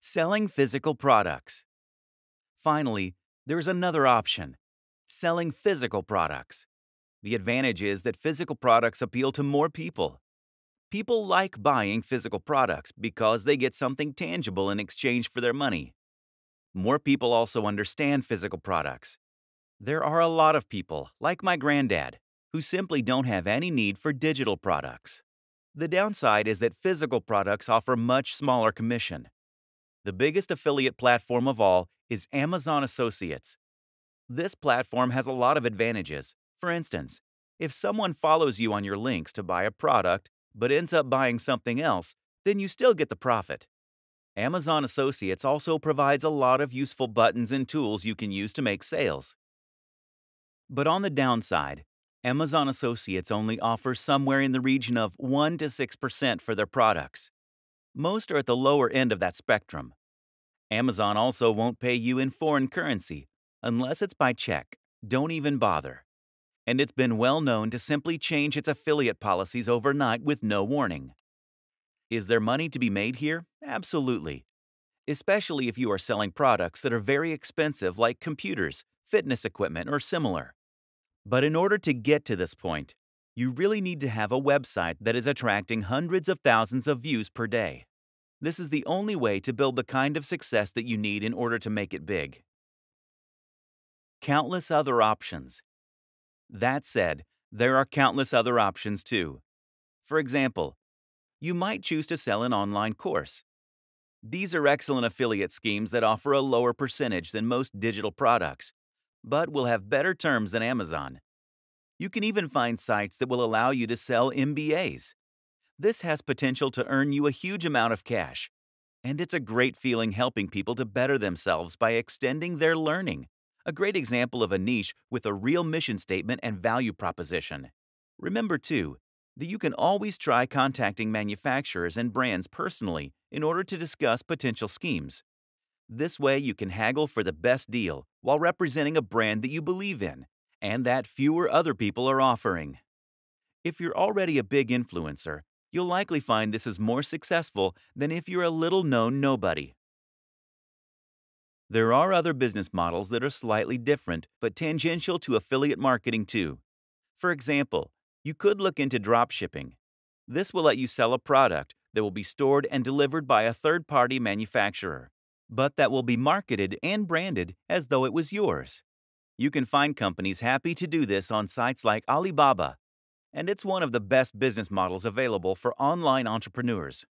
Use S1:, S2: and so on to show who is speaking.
S1: selling physical products. Finally, there's another option selling physical products. The advantage is that physical products appeal to more people. People like buying physical products because they get something tangible in exchange for their money. More people also understand physical products. There are a lot of people, like my granddad, who simply don't have any need for digital products. The downside is that physical products offer much smaller commission. The biggest affiliate platform of all is Amazon Associates. This platform has a lot of advantages. For instance, if someone follows you on your links to buy a product but ends up buying something else, then you still get the profit. Amazon Associates also provides a lot of useful buttons and tools you can use to make sales. But on the downside, Amazon Associates only offers somewhere in the region of 1 to 6% for their products. Most are at the lower end of that spectrum. Amazon also won't pay you in foreign currency unless it's by check. Don't even bother and it's been well known to simply change its affiliate policies overnight with no warning. Is there money to be made here? Absolutely. Especially if you are selling products that are very expensive, like computers, fitness equipment, or similar. But in order to get to this point, you really need to have a website that is attracting hundreds of thousands of views per day. This is the only way to build the kind of success that you need in order to make it big. Countless other options. That said, there are countless other options too. For example, you might choose to sell an online course. These are excellent affiliate schemes that offer a lower percentage than most digital products, but will have better terms than Amazon. You can even find sites that will allow you to sell MBAs. This has potential to earn you a huge amount of cash, and it's a great feeling helping people to better themselves by extending their learning a great example of a niche with a real mission statement and value proposition. Remember, too, that you can always try contacting manufacturers and brands personally in order to discuss potential schemes. This way, you can haggle for the best deal while representing a brand that you believe in and that fewer other people are offering. If you're already a big influencer, you'll likely find this is more successful than if you're a little known nobody. There are other business models that are slightly different but tangential to affiliate marketing too. For example, you could look into dropshipping. This will let you sell a product that will be stored and delivered by a third party manufacturer, but that will be marketed and branded as though it was yours. You can find companies happy to do this on sites like Alibaba, and it's one of the best business models available for online entrepreneurs.